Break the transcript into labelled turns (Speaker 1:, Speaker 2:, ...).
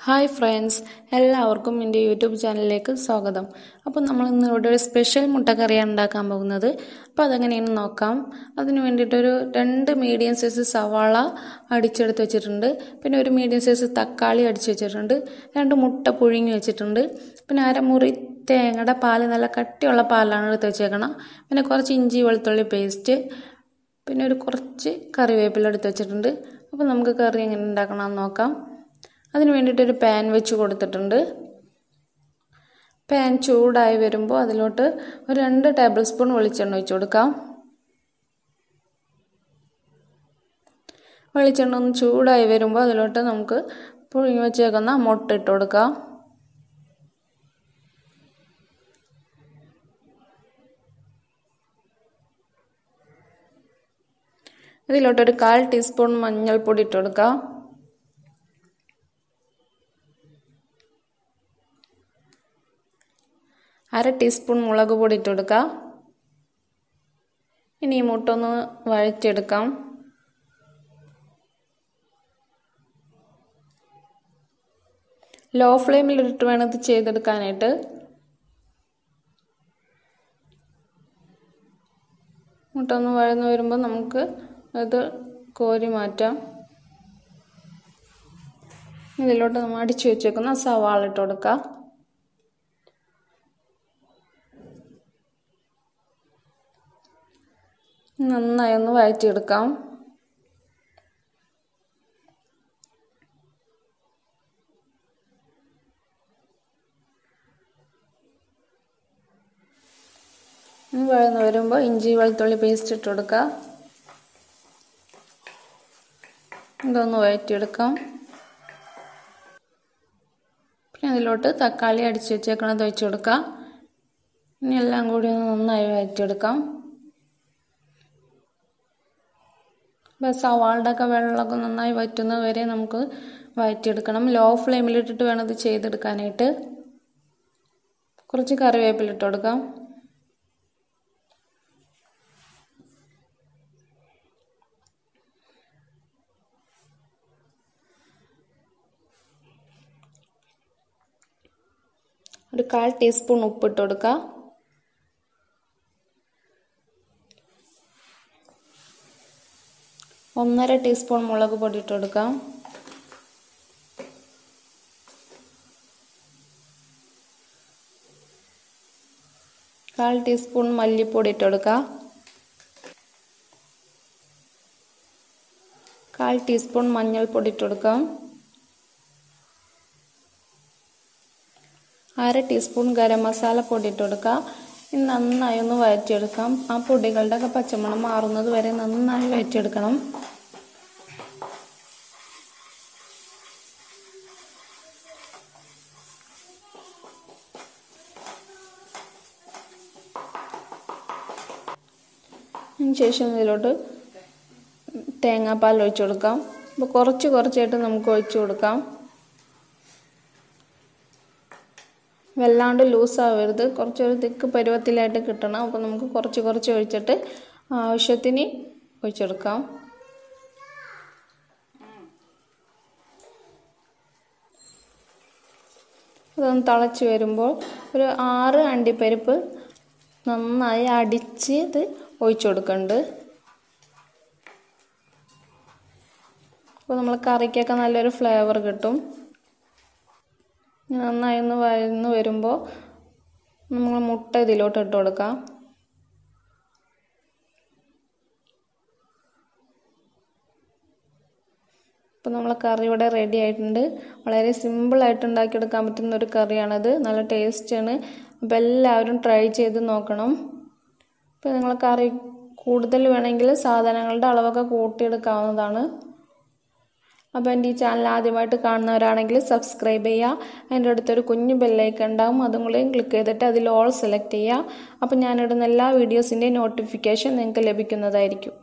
Speaker 1: Hi friends എല്ലാവർക്കും എന്റെ YouTube ചാനലിലേക്ക് സ്വാഗതം. അപ്പോൾ നമ്മൾ ഇന്ന് ഇവിടെ ഒരു സ്പെഷ്യൽ മുട്ടക്കറിയാണ് ഉണ്ടാക്കാൻ പോകുന്നത്. അപ്പോൾ അതെങ്ങനെയാണ് നോക്കാം. അതിന് വേണ്ടിയിട്ടൊരു രണ്ട് മീഡിയം സൈസ് സവാള അടിച്ചെടുത്ത് വെച്ചിട്ടുണ്ട്. പിന്നെ ഒരു മീഡിയം സൈസ് തക്കാളി അടിച്ച് വെച്ചിട്ടുണ്ട്. രണ്ട് മുട്ട പുഴുങ്ങി വെച്ചിട്ടുണ്ട്. പിന്നെ അരമുറി തേങ്ങയുടെ പാൽ നല്ല കട്ടിയുള്ള പാലാണ് എടുത്ത് വെച്ചേക്കണം. പിന്നെ കുറച്ച് ഇഞ്ചി വെളുത്തുള്ളി പേസ്റ്റ് പിന്നെ ഒരു കുറച്ച് കറിവേപ്പില എടുത്ത് വെച്ചിട്ടുണ്ട്. അപ്പോൾ നമുക്ക് കറി എങ്ങനെ ഉണ്ടാക്കണമെന്ന് നോക്കാം. അതിന് വേണ്ടിയിട്ട് ഒരു പാൻ വെച്ച് കൊടുത്തിട്ടുണ്ട്. പാൻ ചൂടായി വരുമ്പോൾ അതിലോട്ട് ഒരു രണ്ട് ടേബിൾ സ്പൂൺ വെളിച്ചെണ്ണ ഒഴിച്ച് കൊടുക്കാം. വെളിച്ചെണ്ണ ഒന്ന് ചൂടായി വരുമ്പോൾ അതിലോട്ട് നമുക്ക് പുഴുങ്ങി വെച്ചേക്കുന്ന മുട്ട ഇട്ട് കൊടുക്കാം. ഇതിലോട്ടൊരു കാൽ ടീസ്പൂൺ മഞ്ഞൾപ്പൊടി ഇട്ട് കൊടുക്കുക അര ടീസ്പൂൺ മുളക് പൊടി ഇട്ട് കൊടുക്കാം. ഇനി ഈ മുട്ട ഒന്ന് വഴറ്റിയെടുക്കാം. ലോ ഫ്ലെയിമിൽ ഇട്ട് വേണം ഇത് ചെയ്തെടുക്കാനായിട്ട്. മുട്ട ഒന്ന് വഴന്ന് വരുമ്പോൾ നമുക്ക് അത് കോരി മാറ്റാം. ഇതിലോട്ട് നമ്മൾ അടിച്ചു വെച്ചേക്കുന്ന സവാള ഇട്ട് കൊടുക്കാം. നന്നായി ഒന്ന് വഴറ്റിയെടുക്കാം. വഴന്ന് വരുമ്പോൾ ഇഞ്ചി വെളുത്തുള്ളി പേസ്റ്റ് ഇട്ട് കൊടുക്കുക ഇതൊന്ന് വഴറ്റിയെടുക്കാം പിന്നെ അതിലോട്ട് തക്കാളി അടിച്ച് വെച്ചേക്കണത് ഒഴിച്ച് കൊടുക്കാം. ഇനി എല്ലാം കൂടി ഒന്ന് നന്നായി വഴറ്റിയെടുക്കാം ഇപ്പോൾ സവാളുടെ ഒക്കെ വെള്ളമൊക്കെ നന്നായി വറ്റുന്നത് വരെ നമുക്ക് വഴറ്റിയെടുക്കണം ലോ ഫ്ലെയിമിലിട്ടിട്ട് വേണം ഇത് ചെയ്തെടുക്കാനായിട്ട്. കുറച്ച് കറിവേപ്പിലിട്ട് കൊടുക്കാം. ഒരു കാൽ ടീസ്പൂൺ ഉപ്പിട്ട് കൊടുക്കുക ഒന്നര ടീസ്പൂൺ മുളക് പൊടി ഇട്ട് കൊടുക്കാം. കാൽ ടീസ്പൂൺ മല്ലിപ്പൊടി ഇട്ട് കൊടുക്കാം. കാൽ ടീസ്പൂൺ മഞ്ഞൾപ്പൊടി ഇട്ട് കൊടുക്കാം. അര ടീസ്പൂൺ ഗരം മസാല പൊടി ഇട്ട് കൊടുക്കുക ഇനി നന്നായി ഒന്ന് വഴറ്റിയെടുക്കാം ആ പൊടികളുടെ ഒക്കെ പച്ചമണം മാറുന്നത് വരെ നന്നായി വഴറ്റിയെടുക്കണം ശേഷം ഇതിലോട്ട് തേങ്ങാപ്പാൽ ഒഴിച്ചു കൊടുക്കാം അപ്പോൾ കുറച്ച് കുറച്ചായിട്ട് നമുക്ക് ഒഴിച്ചു കൊടുക്കാം. വല്ലാണ്ട് ലൂസാവരുത്. കുറച്ചൊരു തിക്ക് പരുവത്തിലായിട്ട് കിട്ടണം. അപ്പോൾ നമുക്ക് കുറച്ച് കുറച്ച് ഒഴിച്ചിട്ട് ആവശ്യത്തിന് ഒഴിച്ചെടുക്കാം. അതൊന്ന് തിളച്ച് വരുമ്പോൾ ഒരു ആറ് അണ്ടിപ്പരിപ്പ് നന്നായി അടിച്ച് ഇത് ഒഴിച്ചു കൊടുക്കുന്നുണ്ട് അപ്പോൾ നമ്മൾ കറിക്കൊക്കെ നല്ലൊരു ഫ്ലേവർ കിട്ടും. നന്നായി ഒന്ന് വഴന്ന് വരുമ്പോൾ നമ്മൾ മുട്ട ഇതിലോട്ട് ഇട്ട് കൊടുക്കാം. ഇപ്പോൾ നമ്മൾ കറി ഇവിടെ റെഡി ആയിട്ടുണ്ട്. വളരെ സിമ്പിളായിട്ട് ഉണ്ടാക്കിയെടുക്കാൻ പറ്റുന്ന ഒരു കറിയാണത്. നല്ല ടേസ്റ്റാണ് അപ്പോൾ എല്ലാവരും ട്രൈ ചെയ്ത് നോക്കണം. ഇപ്പോൾ നിങ്ങൾ കറി കൂടുതൽ വേണമെങ്കിൽ സാധനങ്ങളുടെ അളവൊക്കെ കൂട്ടിയെടുക്കാവുന്നതാണ്. അപ്പോൾ എന്റെ ഈ ചാനൽ ആദ്യമായിട്ട് കാണുന്നവരാണെങ്കിൽ സബ്സ്ക്രൈബ് ചെയ്യുക അതിന്റെ അടുത്തൊരു കുഞ്ഞു ബെല്ലൈക്കൺ ഉണ്ടാവും. അതും കൂടെയും ക്ലിക്ക് ചെയ്തിട്ട് അതിൽ ഓൾ സെലക്ട് ചെയ്യുക അപ്പോൾ ഞാനിടുന്ന എല്ലാ വീഡിയോസിന്റെയും നോട്ടിഫിക്കേഷൻ നിങ്ങൾക്ക് ലഭിക്കുന്നതായിരിക്കും.